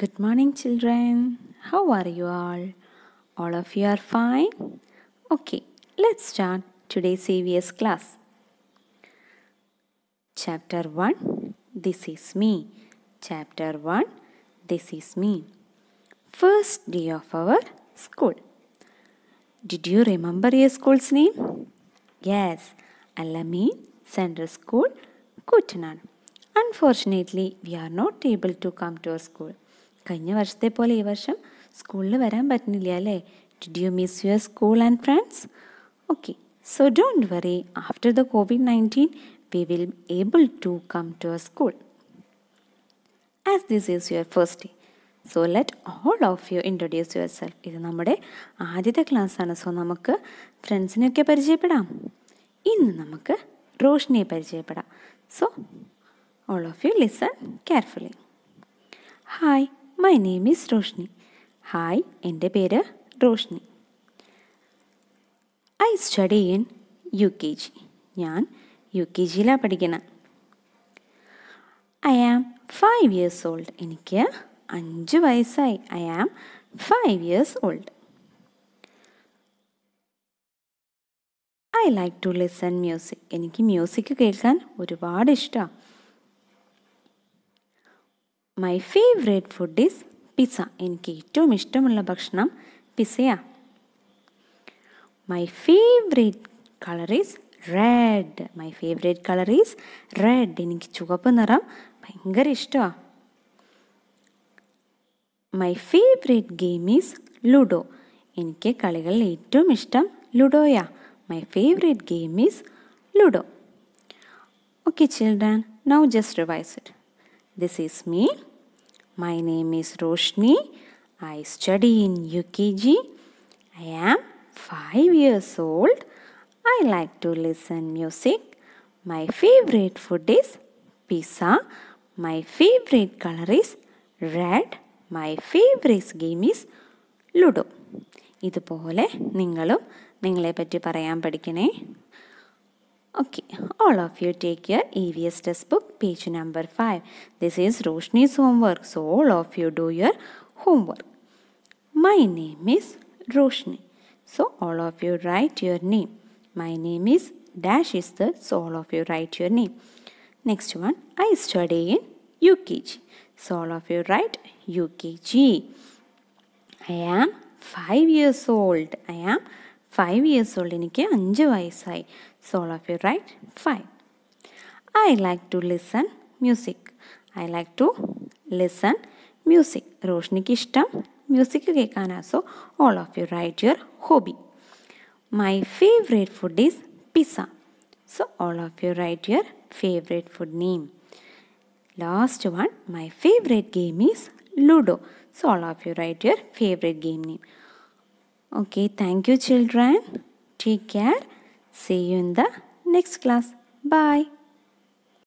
Good morning, children. How are you all? All of you are fine? Okay, let's start today's AVS class. Chapter 1 This is me. Chapter 1 This is me. First day of our school. Did you remember your school's name? Yes, Alamein Central School, Kutanan. Unfortunately, we are not able to come to our school. കഴിഞ്ഞ വർഷത്തെ പോലെ ഈ വർഷം സ്കൂളിൽ വരാൻ പറ്റുന്നില്ല അല്ലേ? Did you miss your school and friends okay so don't worry after the COVID nineteen we will able to come to our school as this is your first day so let all of you introduce yourself ഇത് നമ്മുടെ ആദ്യത്തെ ക്ലാസ്സാണ് so നമുക്ക് ഫ്രണ്ട്സിനെയൊക്കെ പരിചയപ്പെടാം. ഇന്ന് നമുക്ക് റോഷ്നിയെ പരിചയപ്പെടാം. So all of you listen carefully hi my name is Roshni hi എന്റെ പേര് Roshni. I study in U K G ഞാൻ യു കെ ജിയിലാണ് പഠിക്കുന്നത് I am five years old എനിക്ക് അഞ്ച് വയസ്സായി. I am five years old I like to listen music എനിക്ക് music കേൾക്കാൻ ഒരുപാട് ഇഷ്ടമാണ് my favourite food is pizza എനിക്ക് ഏറ്റവും ഇഷ്ടമുള്ള ഭക്ഷണം പിസ്സയാണ് my favourite colour is red my favourite colour is red എനിക്ക് ചുവപ്പ് നിറം ഭയങ്കര ഇഷ്ടമാണ് my favourite game is ludo എനിക്ക് കളികളിൽ ഏറ്റവും ഇഷ്ടം ലുഡോയാ my favourite game is ludo okay children now just revise it this is me. My name is Roshni. I study in UKG. I am 5 years old. I like to listen music. My favorite food is pizza. My favorite color is red. My favorite game is Ludo. ഇതുപോലെ നിങ്ങളും നിങ്ങളെ പറ്റി പറയാൻ പഠിക്കണേ Okay, all of you take your EVS test book, page number 5. This is Roshni's homework, so all of you do your homework. My name is Roshni, so all of you write your name. My name is Dash is the, so all of you write your name. Next one, I study in UKG, so all of you write UKG. I am 5 years old. I am 5 years old. എനിക്ക് അഞ്ച് വയസ്സായി soul of you write Fine. I like to listen music. I like to listen music. Roshni ishtam music kekana. So all of you write your hobby. My favorite food is pizza. So all of you write your favorite food name. Last one, my favorite game is Ludo. So all of you write your favorite game name. Okay, thank you children. Take care. See you in the next class. Bye.